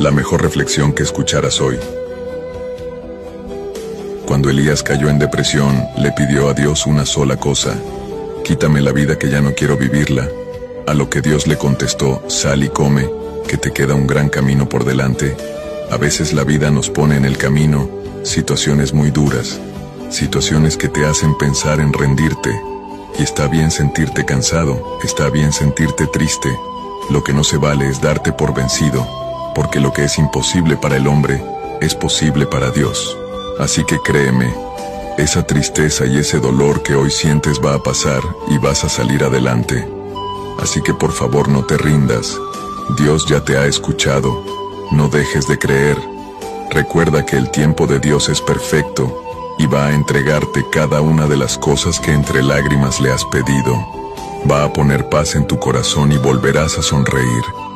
la mejor reflexión que escucharas hoy. Cuando Elías cayó en depresión, le pidió a Dios una sola cosa, quítame la vida que ya no quiero vivirla. A lo que Dios le contestó, sal y come, que te queda un gran camino por delante. A veces la vida nos pone en el camino situaciones muy duras, situaciones que te hacen pensar en rendirte. Y está bien sentirte cansado, está bien sentirte triste. Lo que no se vale es darte por vencido, porque lo que es imposible para el hombre, es posible para Dios. Así que créeme, esa tristeza y ese dolor que hoy sientes va a pasar y vas a salir adelante. Así que por favor no te rindas. Dios ya te ha escuchado. No dejes de creer. Recuerda que el tiempo de Dios es perfecto y va a entregarte cada una de las cosas que entre lágrimas le has pedido. Va a poner paz en tu corazón y volverás a sonreír.